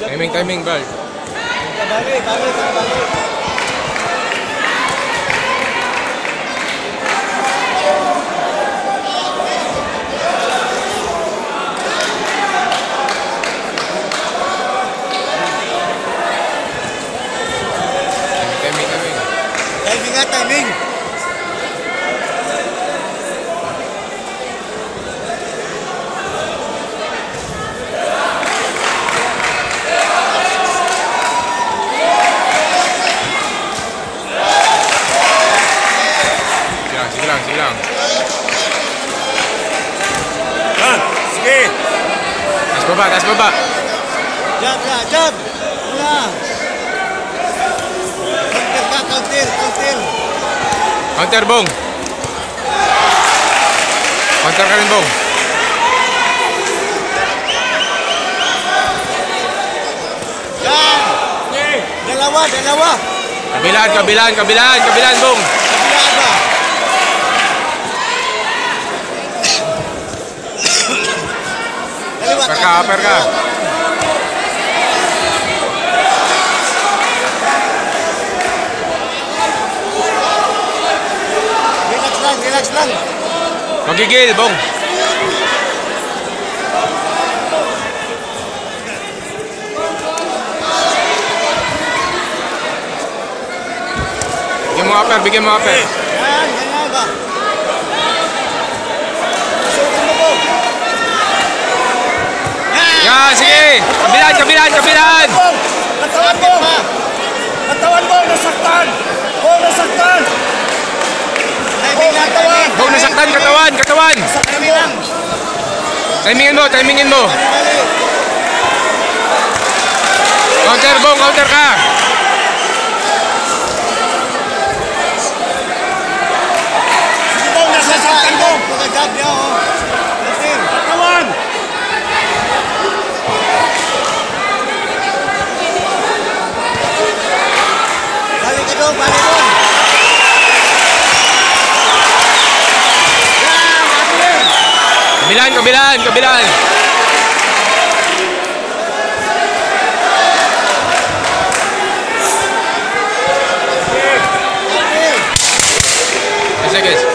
Timing, timing, Brad. Balik, balik, balik. Timing, timing. Timing nga, timing. Baba, taas baba. Jab, jab, jab. Counter ka, counter, counter. Counter, bong. Counter ka rin, bong. Yan. Dalawa, dalawa. Kabilaan, kabilaan, kabilaan, kabilaan, bong. Kabilaan ba? Dalawa, Upper ka, upper ka. Relax lang, relax lang. Magigil, bong. Bigyan mo upper, bigyan mo upper. Yan, ganyan ba? Yan. Yan, sige. Kabilaan, kabilaan, kabilaan. Katawan mo! Katawan mo! Nasaktan! Oh, nasaktan! Timing lang, timing. Bong, nasaktan, katawan, katawan. Timingin mo, timingin mo. Counter, bong, counter ka. Milán, con Milán, con Milán. ¿Ese qué es?